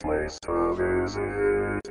place to visit.